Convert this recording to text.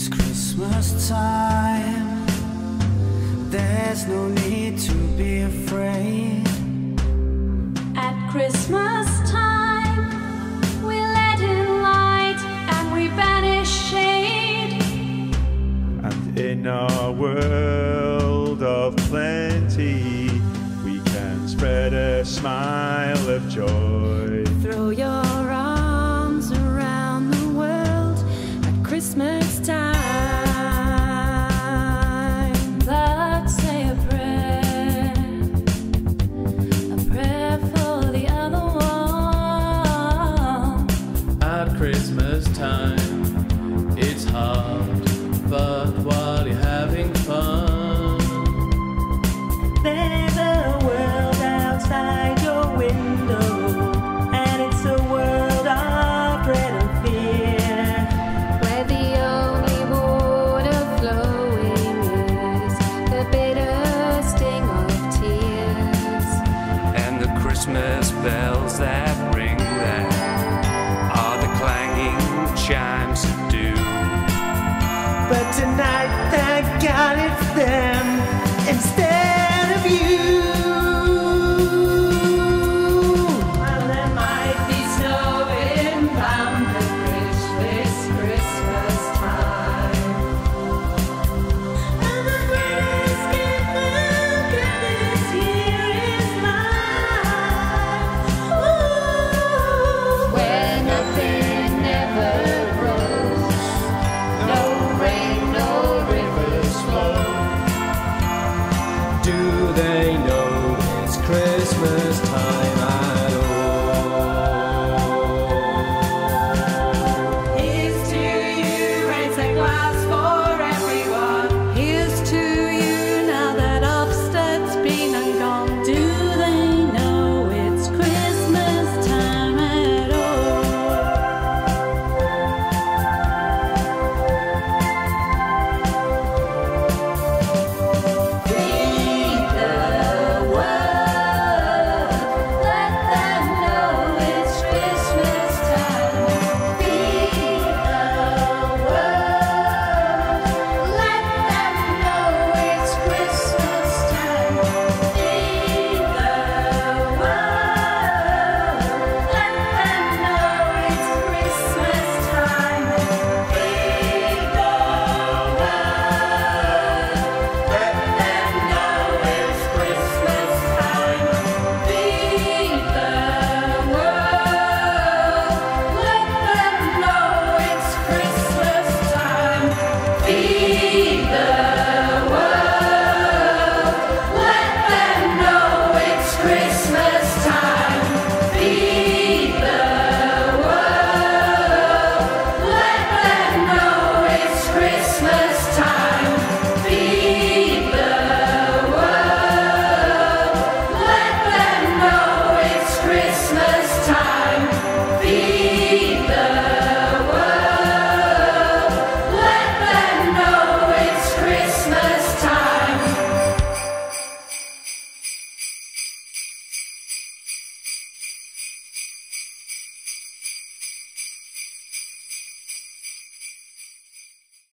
It's Christmas time. There's no need to be afraid. At Christmas time, we let in light and we banish shade. And in our world of plenty, we can spread a smile of joy. time. instead.